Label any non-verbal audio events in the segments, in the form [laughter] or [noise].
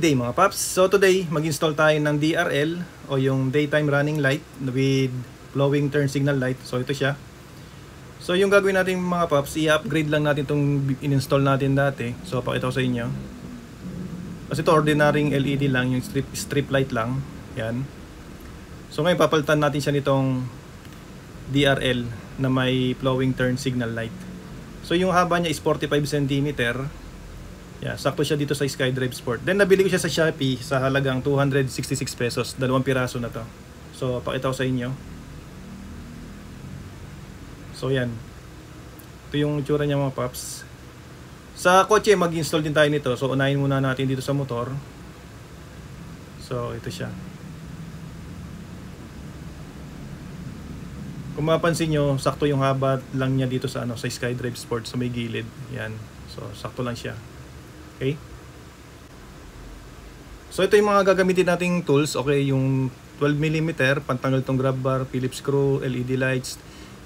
Good day mga paps. So today, mag-install tayo ng DRL o yung daytime running light with blowing turn signal light. So ito siya. So yung gagawin natin mga paps, i-upgrade lang natin itong in-install natin dati. So pakita ko sa inyo. Kasi ito ordinaryong LED lang, yung strip, strip light lang. Yan. So ngayon papalitan natin siya nitong DRL na may flowing turn signal light. So yung haba niya is 45 cm. Yeah, sakto siya dito sa SkyDrive Sport. Then nabili ko siya sa Shopee sa halagang 266 pesos. Dalawang piraso na to. So pakita ko sa inyo. So yan. Ito yung tsura niya mga paps. Sa kotse mag-install din tayo nito. So unahin muna natin dito sa motor. So ito siya. Kung mapansin nyo, sakto yung haba lang niya dito sa ano sa SkyDrive Sport sa may gilid. Yan. So sakto lang siya. Okay? So ito yung mga gagamitin nating tools. Okay, yung 12mm, pantanggal tong grab bar, Phillips screw, LED lights,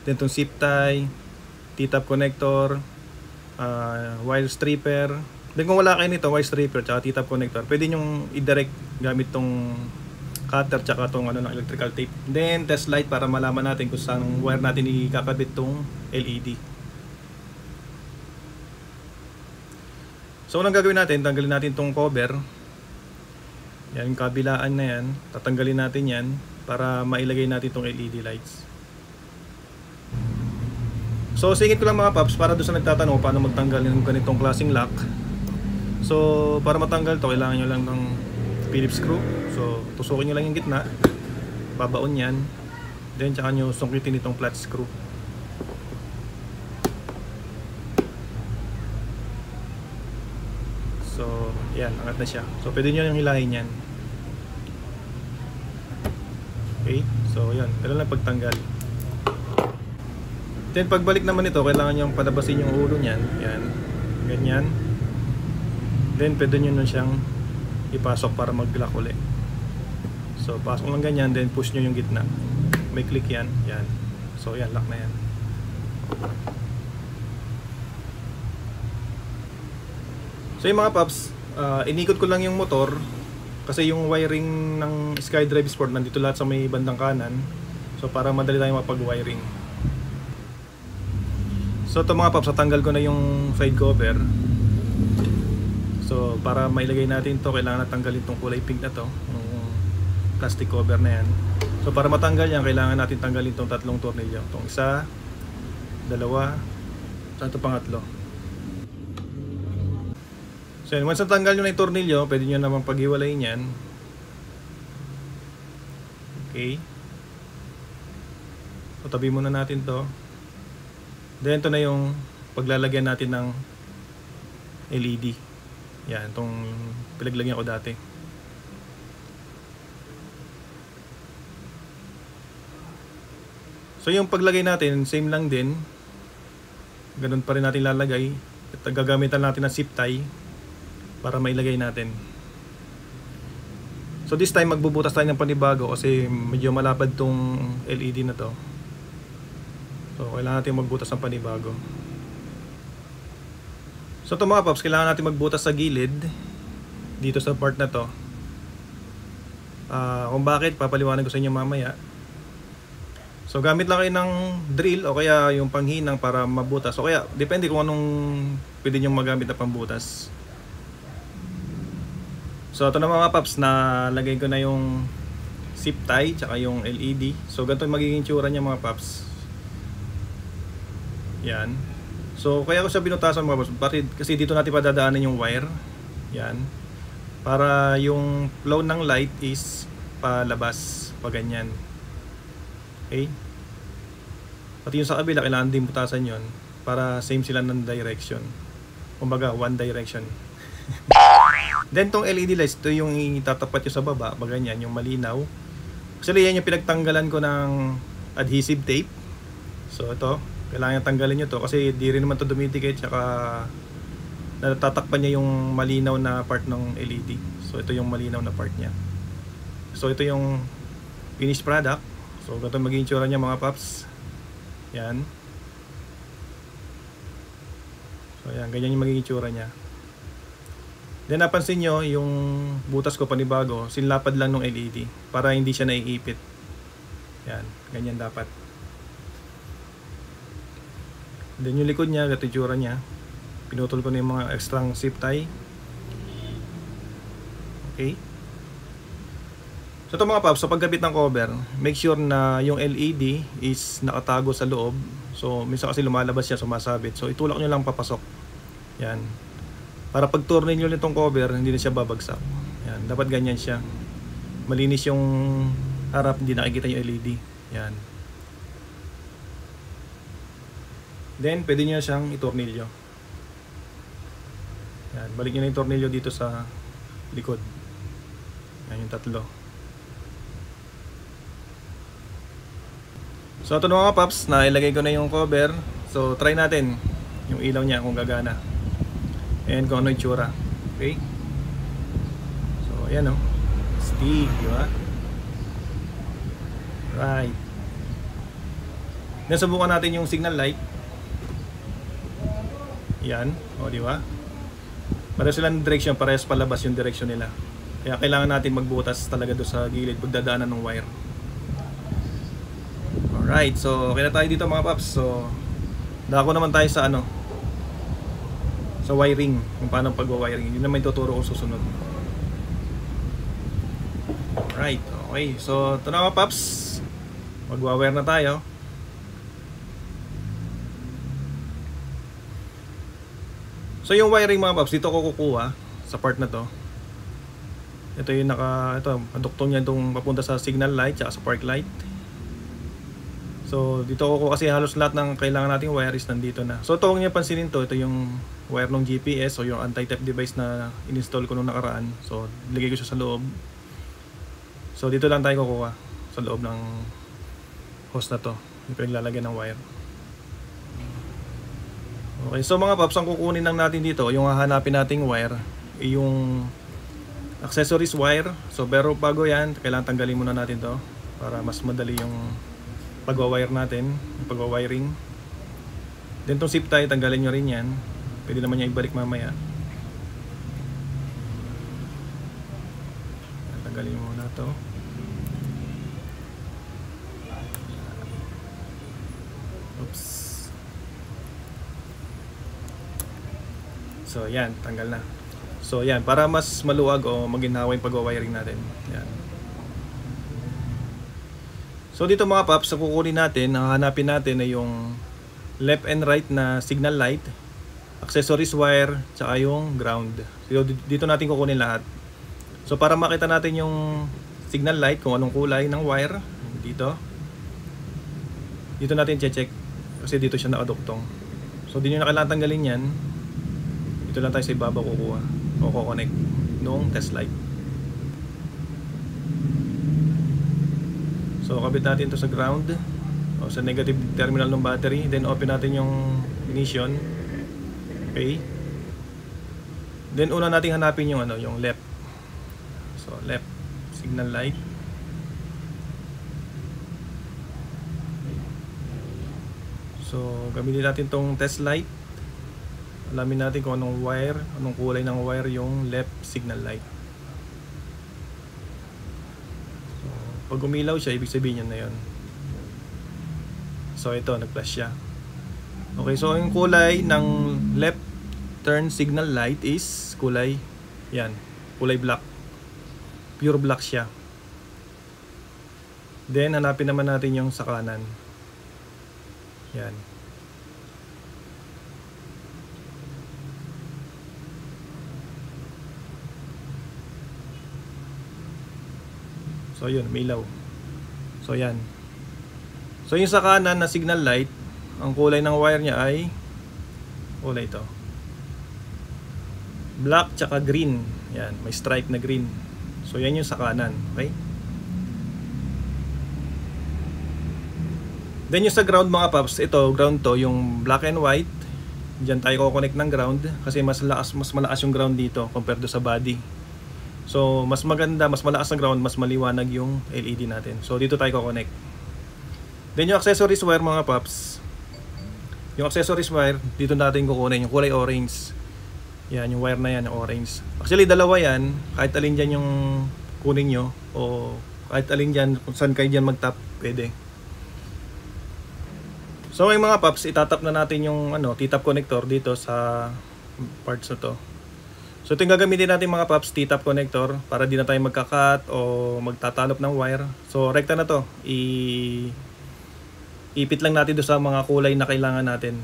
then tong zip tie, T-top connector, uh, wire stripper. Then kung wala kayo nito, wire stripper tsaka T-top connector, pwede nyong i-direct gamit tong cutter tsaka tong ano ng electrical tape. Then test light para malaman natin kung saan wire natin ikakabit tong LED. So unang gagawin natin, tanggalin natin tong cover. Yan, kabilaan na yan. Tatanggalin natin yan para mailagay natin tong LED lights. So singit ko lang mga paps para doon sa nagtatanong paano magtanggal ng ganitong klaseng lock. So para matanggal to kailangan nyo lang ng Phillips screw. So tusukin nyo lang yung gitna. Babaon yan. Then tsaka nyo sungkitin itong flat screw. So, yan, angat na siya. So, pwede nyo yung hilahin yan. Okay, so yan, kailan lang pagtanggal. Then, pagbalik naman ito, kailangan nyo palabasin yung ulo niyan. Yan, ganyan. Then, pwede nyo na siyang ipasok para mag-lock ulit. So, pasok lang ganyan, then push nyo yung gitna. May click yan, yan. So, yan, lock na yan. So yung mga paps, uh, inikot ko lang yung motor kasi yung wiring ng SkyDrive Sport nandito lahat sa may bandang kanan. So para madali tayong mapag-wiring. So ito mga paps, natanggal ko na yung side cover. So para mailagay natin to kailangan natanggalin tong kulay pink na to. Yung plastic cover na yan. So para matanggal yan, kailangan natin tanggalin tong tatlong tornilyo. Tong isa, dalawa, sa ito pangatlo. So once natanggal nyo na yung tornilyo, pwede nyo naman paghiwalayin yan. Okay. So tabi muna natin to. Then ito na yung paglalagyan natin ng LED. Yan, itong pinaglagyan ko dati. So yung paglagay natin, same lang din. Ganun pa rin natin lalagay. At gagamitan natin ng zip tie para mailagay natin. So this time magbubutas tayo ng panibago kasi medyo malapad tong LED na to. So kailangan natin magbutas ng panibago. So ito mga paps, kailangan natin magbutas sa gilid dito sa part na to. Uh, kung bakit, papaliwanag ko sa inyo mamaya. So gamit lang kayo ng drill o kaya yung panghinang para mabutas. O kaya depende kung anong pwede nyo magamit na pambutas. So ito na mga paps, na lagay ko na yung zip tie tsaka yung LED. So ganito magiging tsura niya mga paps. Yan. So kaya ko siya binutasan mga paps, kasi dito natin padadaanan yung wire. Yan. Para yung flow ng light is palabas, pa ganyan. Okay? Pati yung sa kabila, kailangan din butasan yon para same sila ng direction. Kumbaga, one direction. [laughs] Then tong LED lights, ito yung itatapat nyo sa baba, baganyan, yung malinaw. Actually, yan yung pinagtanggalan ko ng adhesive tape. So ito, kailangan tanggalin nyo to kasi di rin naman to dumidikit tsaka natatakpan niya yung malinaw na part ng LED. So ito yung malinaw na part niya. So ito yung finished product. So ganito magiging tsura niya mga paps. Yan. So yan, ganyan yung magiging tsura niya. Then napansin nyo, yung butas ko panibago, sinlapad lang ng LED para hindi siya naiipit. Yan, ganyan dapat. Then yung likod niya, gato itsura niya. Pinutol ko na yung mga extra zip tie. Okay. So ito mga paps, sa pagkabit ng cover, make sure na yung LED is nakatago sa loob. So minsan kasi lumalabas siya, sumasabit. So itulak nyo lang papasok. Yan. Para pag tornilyo nitong cover, hindi na siya babagsak. Yan, dapat ganyan siya. Malinis yung harap, hindi nakikita yung LED. Yan. Then, pwede nyo siyang itornilyo. Yan, balik nyo na yung tornilyo dito sa likod. Yan yung tatlo. So ito mga paps, nailagay ko na yung cover. So try natin yung ilaw niya kung gagana and kung ano yung tsura okay? So ayan o oh. stick di ba? Right. Then subukan natin yung signal light. Yan. O di ba? Para silang direction parehas palabas yung direction nila. Kaya kailangan natin magbutas talaga do sa gilid pagdadaanan ng wire. Alright so okay na tayo dito mga paps. So dako naman tayo sa ano sa wiring, kung paano pag-wiring. Yun naman tuturo ko susunod. Right, okay. So, ito na mga paps. Mag-wire na tayo. So, yung wiring mga paps, dito ko kukuha sa part na to. Ito yung naka, ito, paduktong niya itong papunta sa signal light at sa park light. So, dito ko kasi halos lahat ng kailangan nating wire is nandito na. So, ito huwag niya pansinin to. Ito yung wire ng GPS o yung anti-theft device na in-install ko nung nakaraan. So, lagay ko siya sa loob. So, dito lang tayo kukuha sa loob ng host na to. Yung pinaglalagyan ng wire. Okay, so mga paps, ang kukunin lang natin dito, yung hahanapin nating wire, yung accessories wire. So, pero bago yan, kailangan tanggalin muna natin to para mas madali yung pagwa-wire natin, pagwa-wiring. Then, itong zip tie, tanggalin nyo rin yan Pwede naman niya ibalik mamaya. Tanggalin mo muna to. Oops. So, yan. Tanggal na. So, yan. Para mas maluwag o maginhawa yung pag-wiring natin. Yan. So, dito mga paps, sa kukunin natin, hanapin natin ay yung left and right na signal light accessories wire, tsaka yung ground. So, dito natin kukunin lahat. So, para makita natin yung signal light, kung anong kulay ng wire, dito. Dito natin check kasi dito siya nakaduktong. So, di nyo na kailangan tanggalin yan. Dito lang tayo sa ibaba kukuha o kukonect nung test light. So, kabit natin to sa ground o sa negative terminal ng battery. Then, open natin yung ignition. Okay? Then una nating hanapin yung ano, yung left. So left signal light. So gamitin natin tong test light. Alamin natin kung anong wire, anong kulay ng wire yung left signal light. So pag umilaw siya, ibig sabihin yun na yun. So ito, nag-flash siya. Okay, so yung kulay ng left turn signal light is kulay yan, kulay black. Pure black siya. Then hanapin naman natin yung sa kanan. Yan. So yun, may ilaw. So yan. So yung sa kanan na signal light, ang kulay ng wire niya ay kulay ito black tsaka green yan may stripe na green so yan yung sa kanan okay then yung sa ground mga paps ito ground to yung black and white Diyan tayo ko-connect ng ground kasi mas lakas mas malakas yung ground dito compared do sa body. So mas maganda, mas malakas ang ground, mas maliwanag yung LED natin. So dito tayo ko-connect. Then yung accessories wire mga paps, yung accessories wire, dito natin kukunin yung kulay orange. Yan, yung wire na yan, yung orange. Actually, dalawa yan. Kahit alin dyan yung kunin nyo. O kahit alin dyan, kung saan kayo dyan mag-tap, pwede. So ngayon mga paps, itatap na natin yung ano, T-tap connector dito sa parts na to. So ito yung gagamitin natin mga paps, T-tap connector para di na tayo magka-cut o magtatalop ng wire. So rekta na to. I ipit lang natin do sa mga kulay na kailangan natin.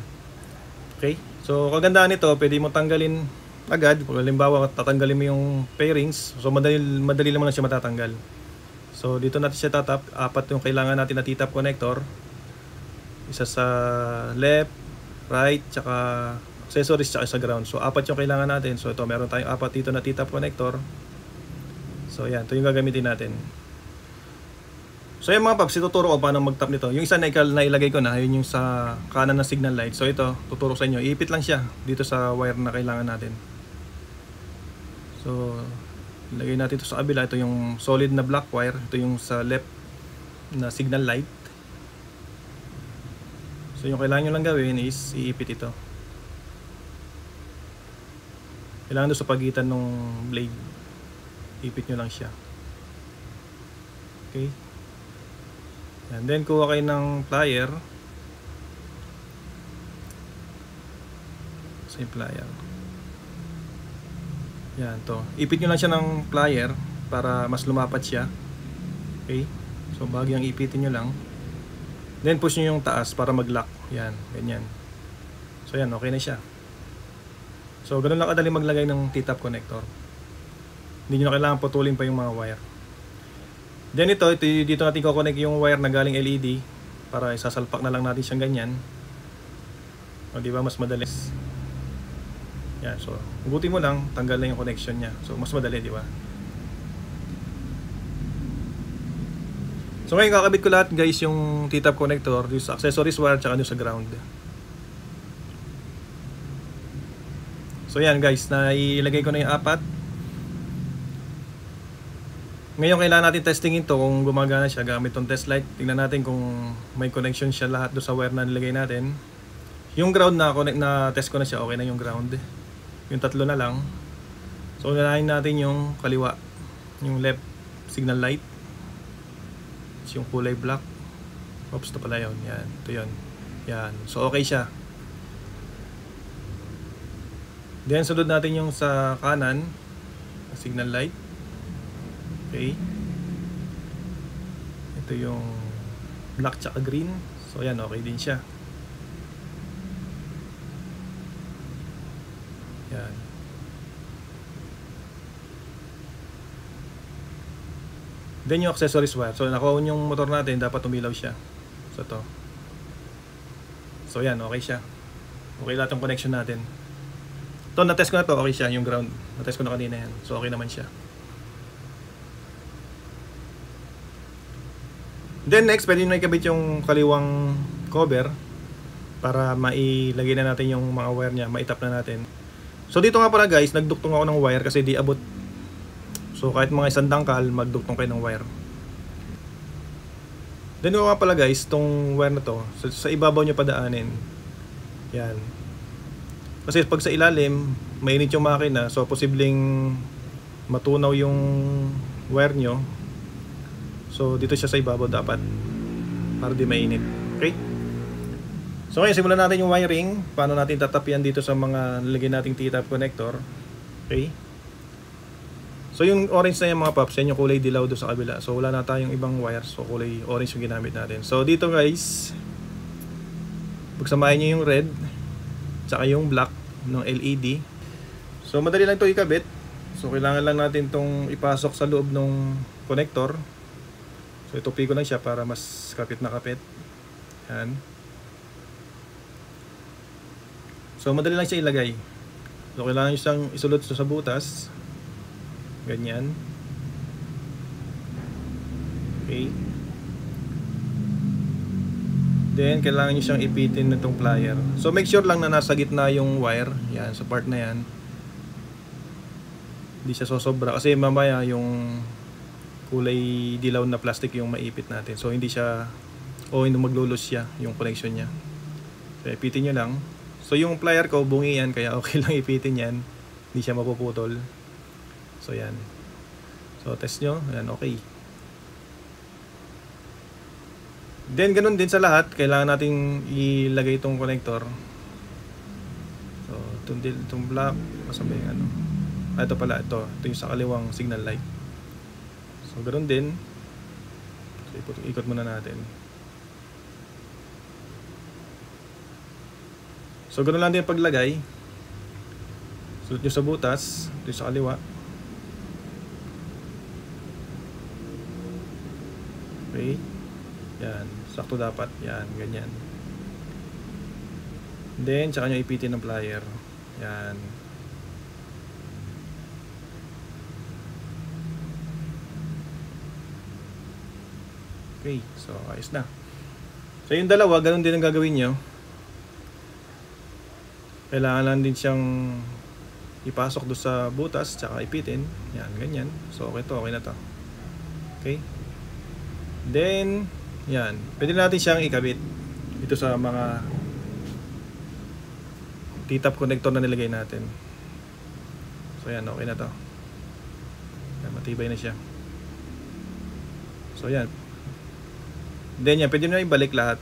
Okay? So kagandahan nito, pwede mo tanggalin agad. Kung halimbawa tatanggalin mo yung pairings, so madali madali lang na siya matatanggal. So dito natin siya tatap, apat yung kailangan natin na T-tap connector. Isa sa left, right, tsaka accessories sa ground. So apat yung kailangan natin. So ito meron tayong apat dito na T-tap connector. So yan, ito yung gagamitin natin. So yung mga paps, ituturo ko paano mag-tap nito. Yung isa na ilagay ko na, yun yung sa kanan ng signal light. So ito, tuturo sa inyo. Iipit lang siya dito sa wire na kailangan natin. So, ilagay natin ito sa kabila. Ito yung solid na black wire. Ito yung sa left na signal light. So yung kailangan nyo lang gawin is iipit ito. Kailangan doon sa pagitan ng blade. Ipit nyo lang siya. Okay. And then kuha kayo ng plier. Sa plier. Yan to. Ipit nyo lang siya ng plier para mas lumapat siya. Okay? So bagyang ipitin nyo lang. Then push nyo yung taas para mag-lock. Yan, ganyan. So yan, okay na siya. So ganun lang kadali maglagay ng T-tap connector. Hindi nyo na kailangan putulin pa yung mga wire. Then ito, ito dito natin ko-connect yung wire na galing LED para isasalpak na lang natin siyang ganyan. O di ba mas madali. Yan, so hugutin mo lang, tanggal na yung connection niya. So mas madali, di ba? So ngayon kakabit ko lahat guys yung T-tap connector, yung accessories wire tsaka yung sa ground. So yan guys, na ilagay ko na yung apat. Ngayon kailangan natin testingin to kung gumagana siya gamit tong test light. Tingnan natin kung may connection siya lahat do sa wire na nilagay natin. Yung ground na connect na test ko na siya, okay na yung ground. Yung tatlo na lang. So unahin natin yung kaliwa, yung left signal light. Yung kulay black. Oops, ito pala yun. Yan, ito yun. Yan. So okay siya. Then sunod natin yung sa kanan, signal light. Okay. Ito yung black tsaka green. So yan, okay din siya. Yan. Then yung accessories wire. So naka-on yung motor natin, dapat umilaw siya. So to. So yan, okay siya. Okay lahat ng connection natin. To, na-test ko na to, okay siya, yung ground. Na-test ko na kanina yan. So okay naman siya. Then next, pwede nyo ikabit yung kaliwang cover para mailagay na natin yung mga wire niya, maitap na natin. So dito nga pala guys, nagduktong ako ng wire kasi di abot. So kahit mga isang dangkal, magduktong kayo ng wire. Then nga pala guys, tong wire na to, sa, sa ibabaw nyo padaanin. Yan. Kasi pag sa ilalim, mainit yung makina, so posibleng matunaw yung wire nyo, So dito siya sa ibabaw dapat para di mainit. Okay? So ngayon simulan natin yung wiring. Paano natin tatapian dito sa mga nilagay nating T-tap connector. Okay? So yung orange na yung mga pops, yan yung kulay dilaw doon sa kabila. So wala na tayong ibang wires. So kulay orange yung ginamit natin. So dito guys, pagsamahin nyo yung red tsaka yung black ng LED. So madali lang to ikabit. So kailangan lang natin tong ipasok sa loob ng connector. So itupi ko lang siya para mas kapit na kapit. Yan. So madali lang siya ilagay. So kailangan nyo siyang isulot sa butas. Ganyan. Okay. Then kailangan nyo siyang ipitin nitong plier. So make sure lang na nasa gitna yung wire. Yan, sa part na yan. Hindi siya sosobra. Kasi mamaya yung kulay dilaw na plastic yung maipit natin. So hindi siya o hindi maglulos siya yung connection niya. So ipitin nyo lang. So yung plier ko bungi yan kaya okay [laughs] lang ipitin yan. hindi siya mapuputol. So yan. So test nyo, yan okay. Then ganun din sa lahat, kailangan nating ilagay itong connector. So itong, itong black, masama yung ano. Ah, ito pala, ito. Ito yung sa kaliwang signal light. So ganun din. So ikot, ikot muna natin. So ganun lang din paglagay. Suot nyo sa butas, ito yung sa kaliwa. Okay. Yan. Sakto dapat. Yan. Ganyan. Then, tsaka nyo ipitin ng plier. Yan. Okay. So, ayos na. So, yung dalawa, ganun din ang gagawin nyo. Kailangan lang din siyang ipasok do sa butas, tsaka ipitin. Yan, ganyan. So, okay to. Okay na to. Okay. Then, yan. Pwede natin siyang ikabit dito sa mga T-top connector na nilagay natin. So, yan. Okay na to. Yan, matibay na siya. So, yan. Then, yan. Pwede na ibalik lahat.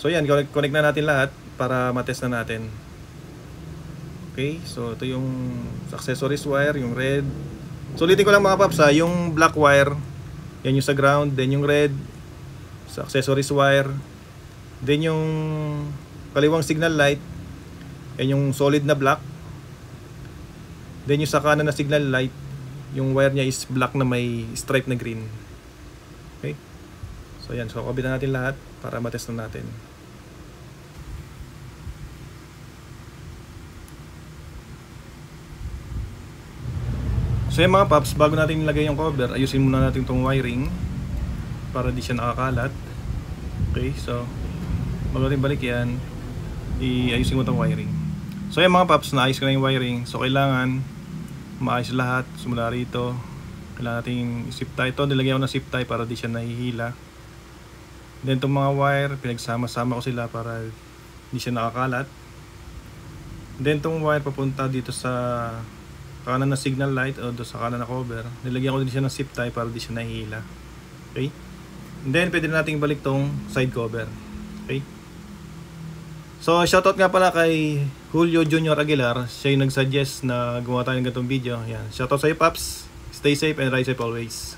So, yan. Connect na natin lahat para matest na natin. Okay. So, ito yung accessories wire, yung red. So, ulitin ko lang mga paps ha. Yung black wire, yan yung sa ground, then yung red sa accessories wire. Then yung kaliwang signal light, yan yung solid na black. Then yung sa kanan na signal light, yung wire niya is black na may stripe na green. Okay? So yan, so kabitan natin lahat para matest na natin. So yung mga paps, bago natin ilagay yung cover, ayusin muna natin itong wiring para di siya nakakalat. Okay, so bago natin balik yan, iayusin mo itong wiring. So yung mga paps, naayos ko na yung wiring. So kailangan maayos lahat, simula rito. Kailangan natin zip tie ito. Nilagyan ko ng zip tie para di siya nahihila. Then itong mga wire, pinagsama-sama ko sila para di siya nakakalat. Then itong wire papunta dito sa kanan na signal light o do sa kanan na cover. Nilagyan ko din siya ng zip tie para di siya nahihila. Okay? And then pwede na natin balik tong side cover. Okay? So shoutout nga pala kay Julio Junior Aguilar. Siya yung nagsuggest na gumawa tayo ng ganitong video. Yan. Shoutout sa iyo paps. Stay safe and ride safe always.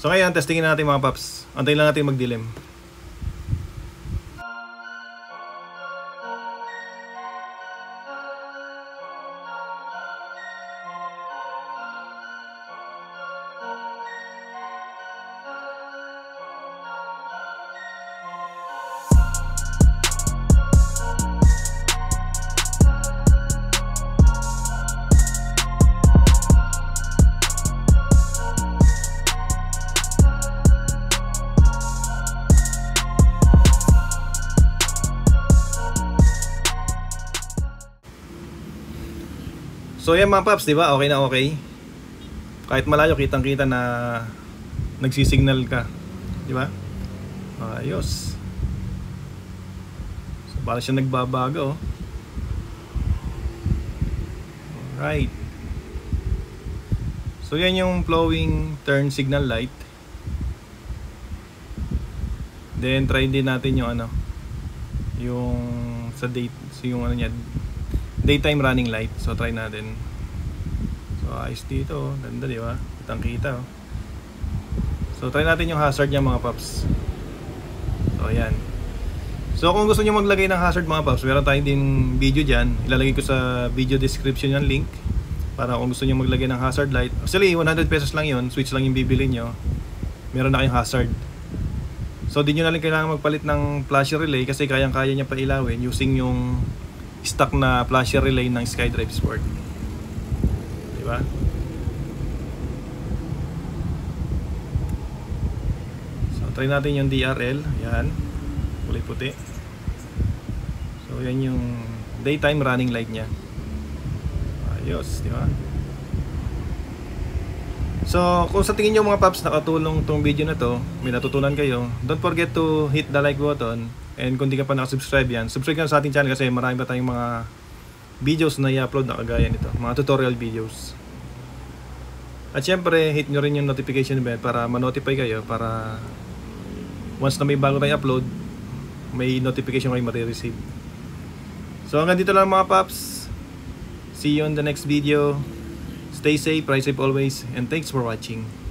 So ngayon testingin natin mga paps. Antayin lang natin magdilim So yan mga paps, di ba? Okay na okay. Kahit malayo, kitang-kita na nagsisignal ka. Di ba? Ayos. So parang siya nagbabago. oh. Alright. So yan yung flowing turn signal light. Then try din natin yung ano, yung sa date, so yung ano niya, daytime running light. So try natin. So ayos dito, ganda di ba? Kitang kita oh. So try natin yung hazard niya mga paps. So ayan. So kung gusto niyo maglagay ng hazard mga paps, meron tayong din video diyan. Ilalagay ko sa video description yung link para kung gusto niyo maglagay ng hazard light. Actually 100 pesos lang 'yon, switch lang yung bibili niyo. Meron na kayong hazard. So di nyo na lang kailangan magpalit ng flasher relay kasi kayang-kaya niya pa ilawin using yung stock na flasher relay ng SkyDrive Sport. Di ba? So try natin yung DRL, yan. Kulay puti. So yan yung daytime running light niya. Ayos, di ba? So, kung sa tingin nyo mga paps nakatulong tong video na to, may natutunan kayo, don't forget to hit the like button and kung di ka pa nakasubscribe yan, subscribe ka sa ating channel kasi marami pa tayong mga videos na i-upload na kagaya nito, mga tutorial videos. At syempre, hit nyo rin yung notification bell para ma-notify kayo para once na may bago tayong upload, may notification kayo marireceive. So hanggang dito lang mga paps. See you on the next video. Stay safe, ride safe always, and thanks for watching.